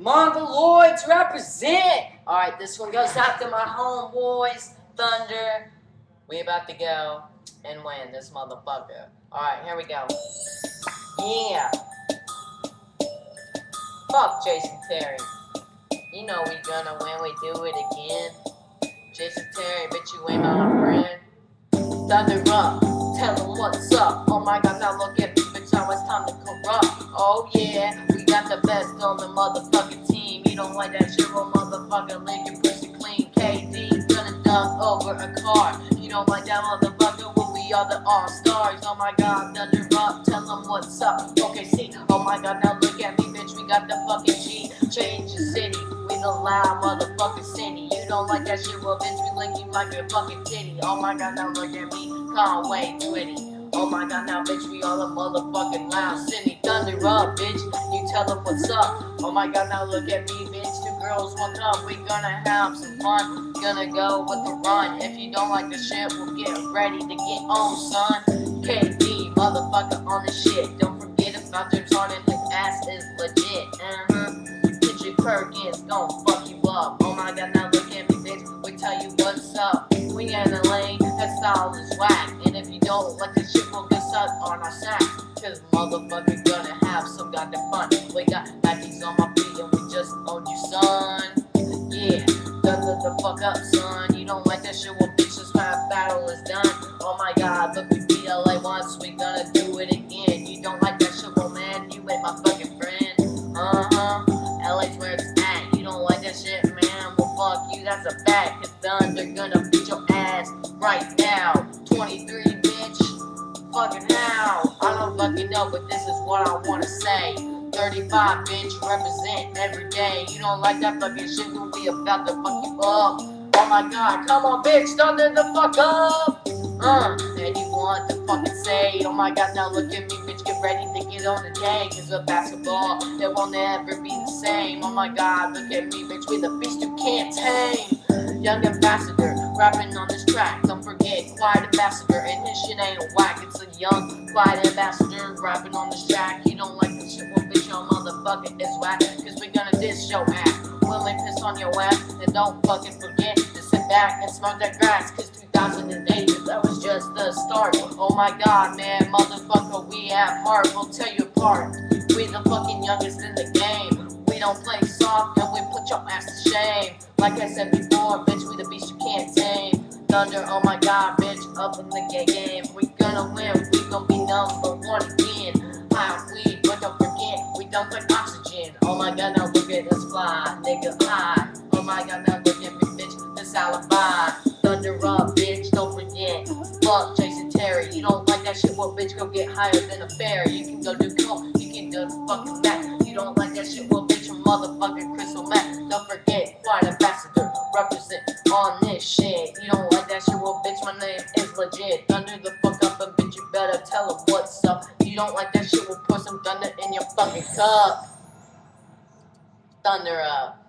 Mongoloids represent. All right, this one goes out to my homeboys, Thunder. We about to go and win this motherfucker. All right, here we go. Yeah. Fuck Jason Terry. You know we gonna win. We do it again. Jason Terry, bitch, you ain't my friend. Thunder up, tell him what's up. Oh my god, now look at me, bitch, now it's time to corrupt. Oh yeah, we got the best on the motherfucking motherfucker, lick your pussy clean. KD, gonna dunk over a car. You don't like that motherfucker, well, we are the all stars. Oh my god, Thunder up, tell him what's up. Okay, see, oh my god, now look at me, bitch, we got the fucking G. Change the city, we the loud motherfucking city. You don't like that shit, well, bitch, we lick you like a fucking titty. Oh my god, now look at me, Conway, Twitty. Oh my god, now bitch, we all a motherfucking loud city. Thunder up, bitch, you tell them what's up. Oh my god, now look at me, girls, one cup. We gonna have some fun, gonna go with the run. If you don't like the shit, we'll get ready to get on, son. KD, motherfucker on the shit. Don't forget about their on and his ass is legit. Uh-huh. Picture Perkins gon' fuck you up. Oh my god, now look at me, bitch. We tell you what's up. We in the lane, that style is whack. And if you don't like the shit, we'll get sucked on our sack. Cause motherfucker gonna have some goddamn fun. Done the, fuck up, son. You don't like that shit, well, bitch, this rap battle is done. Oh my god, look, we beat LA once, we gonna do it again. You don't like that shit, well, man, you ain't my fucking friend. Uh huh, LA's where it's at. You don't like that shit, man, well, fuck you, that's a fact. Cause Thunder gonna beat your ass right now. 23, bitch. Fucking how? I don't fucking know, but this is what I wanna say. 35, bitch, represent every day. You don't like that fucking shit, we'll be about to fuck you up. Oh my god, come on, bitch, thunder the fuck up. Uh, and you want to fucking say, oh my god, now look at me, bitch, get ready to get on the day. Cause with basketball, it will never be the same. Oh my god, look at me, bitch, we the beast you can't tame. Young ambassador, rapping on this track. Don't forget, quiet ambassador, and this shit ain't whack. It's a young, quiet ambassador, rapping on this track. Motherfucker is. Cause we gonna diss your ass. Will we piss on your ass? And don't fucking forget to sit back and smoke that grass. Cause 2008, that was just the start. Oh my god, man, motherfucker, we at heart. We'll tell you apart. We the fucking youngest in the game. We don't play soft and we put your ass to shame. Like I said before, bitch, we the beast you can't tame. Thunder, oh my god, bitch, up in the game. We gonna win, we gonna be number one again. High weed, but don't forget, we don't oxygen. Oh my god, now look at us fly, nigga high. Oh my god, now look at me, bitch, this alibi. Thunder up, bitch, don't forget. Fuck Jason Terry, you don't like that shit, well, bitch, go get higher than a fairy. You can go do coke, you can do fucking that. You don't like that shit, well, bitch, your motherfucking crystal meth. Don't forget, quiet ambassador, represent on this shit. You don't like that shit, well, bitch, my name is legit. Thunder the fuck up, and bitch, you better tell him what's up. You don't like that shit, we'll put some thunder in your fucking cup. Thunder up.